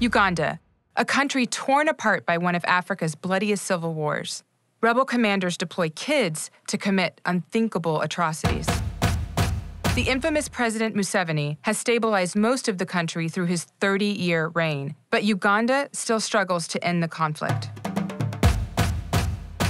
Uganda, a country torn apart by one of Africa's bloodiest civil wars. Rebel commanders deploy kids to commit unthinkable atrocities. The infamous President Museveni has stabilized most of the country through his 30 year reign, but Uganda still struggles to end the conflict.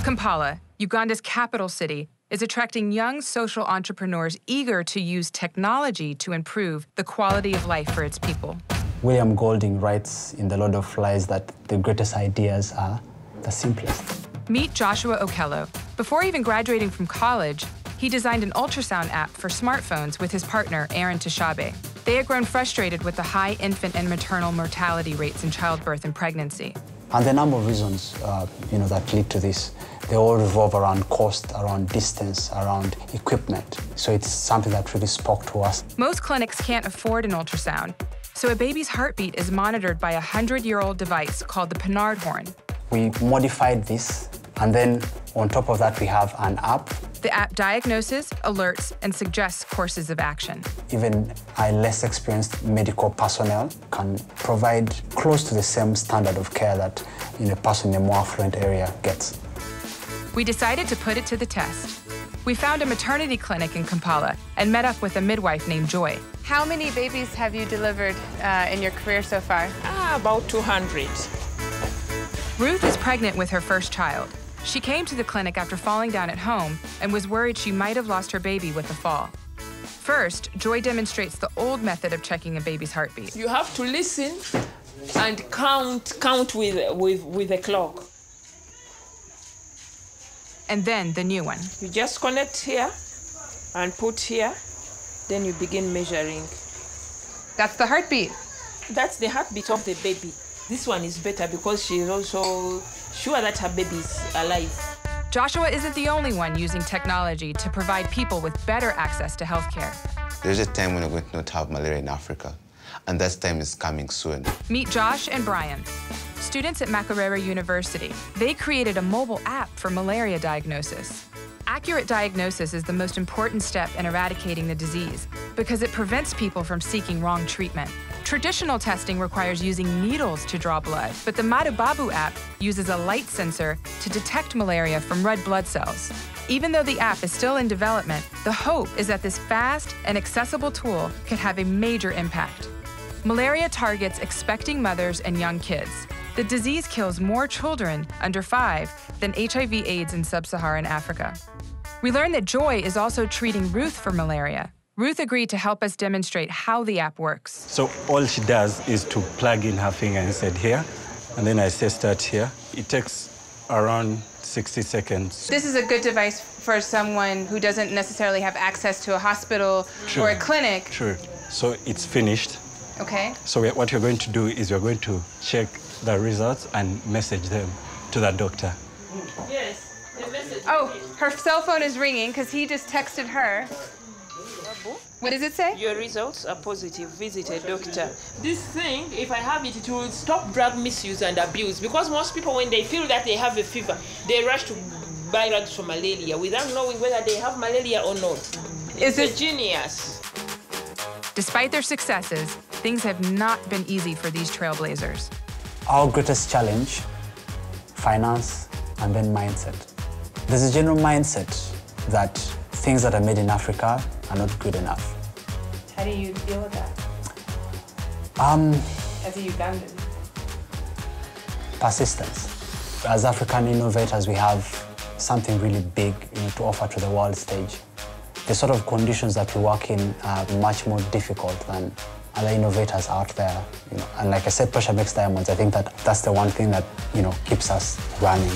Kampala, Uganda's capital city, is attracting young social entrepreneurs eager to use technology to improve the quality of life for its people. William Golding writes in The Lord of Flies that the greatest ideas are the simplest. Meet Joshua Okello. Before even graduating from college, he designed an ultrasound app for smartphones with his partner, Aaron Tushabe. They had grown frustrated with the high infant and maternal mortality rates in childbirth and pregnancy. And the number of reasons, uh, you know, that lead to this, they all revolve around cost, around distance, around equipment. So it's something that really spoke to us. Most clinics can't afford an ultrasound, so a baby's heartbeat is monitored by a 100-year-old device called the Pinard horn. We modified this, and then on top of that, we have an app. The app diagnoses, alerts, and suggests courses of action. Even a less experienced medical personnel can provide close to the same standard of care that you know, a person in a more affluent area gets. We decided to put it to the test. We found a maternity clinic in Kampala and met up with a midwife named Joy. How many babies have you delivered uh, in your career so far? Ah, about 200. Ruth is pregnant with her first child. She came to the clinic after falling down at home and was worried she might have lost her baby with the fall. First, Joy demonstrates the old method of checking a baby's heartbeat. You have to listen and count count with with with the clock. And then the new one. You just connect here and put here, then you begin measuring. That's the heartbeat. That's the heartbeat of the baby. This one is better because she's also sure that her baby is alive. Joshua isn't the only one using technology to provide people with better access to healthcare. There's a time when we're going to not have malaria in Africa, and that time is coming soon. Meet Josh and Brian, students at Makerere University. They created a mobile app for malaria diagnosis. Accurate diagnosis is the most important step in eradicating the disease because it prevents people from seeking wrong treatment. Traditional testing requires using needles to draw blood, but the Matibabu app uses a light sensor to detect malaria from red blood cells. Even though the app is still in development, the hope is that this fast and accessible tool could have a major impact. Malaria targets expecting mothers and young kids. The disease kills more children under five than HIV/AIDS in sub Saharan Africa. We learned that Joy is also treating Ruth for malaria. Ruth agreed to help us demonstrate how the app works. So all she does is to plug in her finger and said here, and then I say start here. It takes around 60 seconds. This is a good device for someone who doesn't necessarily have access to a hospital or a clinic. Sure. So it's finished. Okay. So we- what you're going to do is you're going to check the results and message them to the doctor. Yes, the message. Oh, her cell phone is ringing because he just texted her. What does it say? Your results are positive. Visit a doctor. This thing, if I have it, it will stop drug misuse and abuse. Because most people, when they feel that they have a fever, they rush to buy drugs for malaria without knowing whether they have malaria or not. Is It's a it- genius. Despite their successes, things have not been easy for these trailblazers. Our greatest challenge, finance, and then mindset. There's a general mindset that things that are made in Africa are not good enough. How do you deal with that Um, as a Ugandan? persistence. As African innovators, we have something really big you know, to offer to the world stage. The sort of conditions that we work in are much more difficult than other innovators out there. You know, and like I said, pressure makes diamonds. I think that that's the one thing that you know keeps us running.